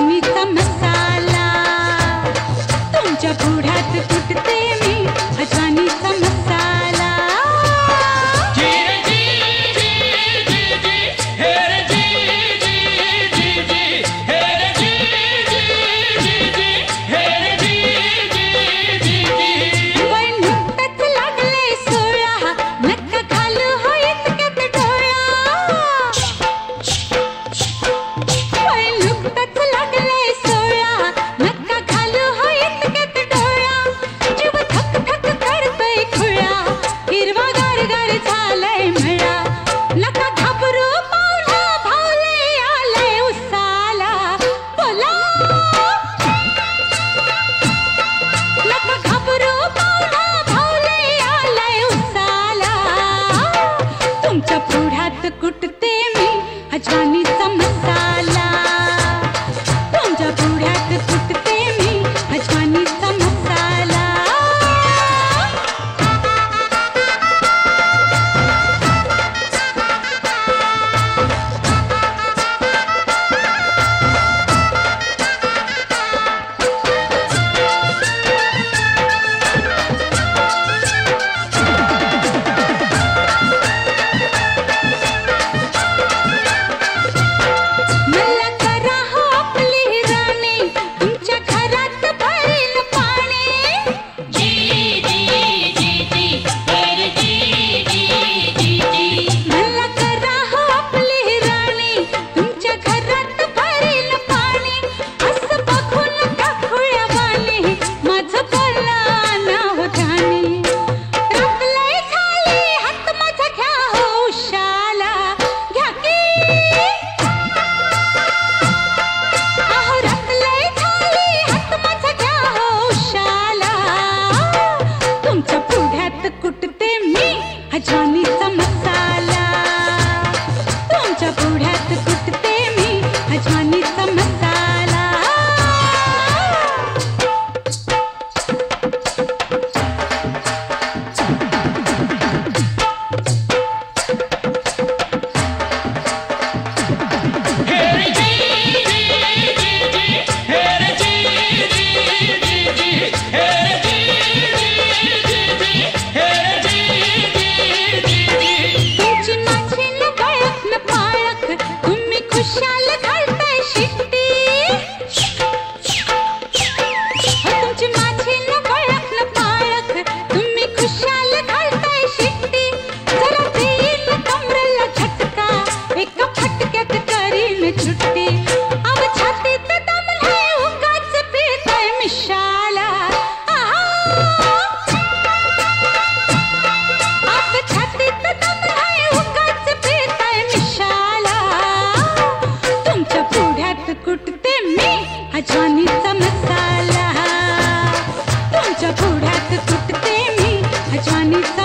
पानी का मसाला। तुम जब बूढ़ा तो टूटते bonita.